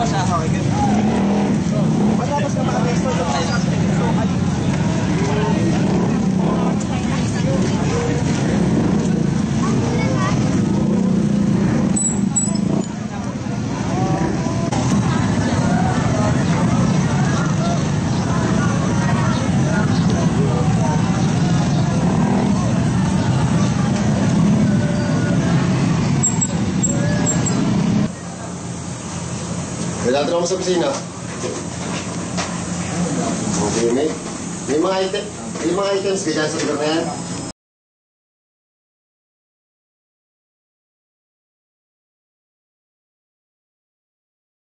Matapos ka makaresto sa mga Mo sa opisina. Okay, may, may mga item, may mga items ka dyan sa lugar.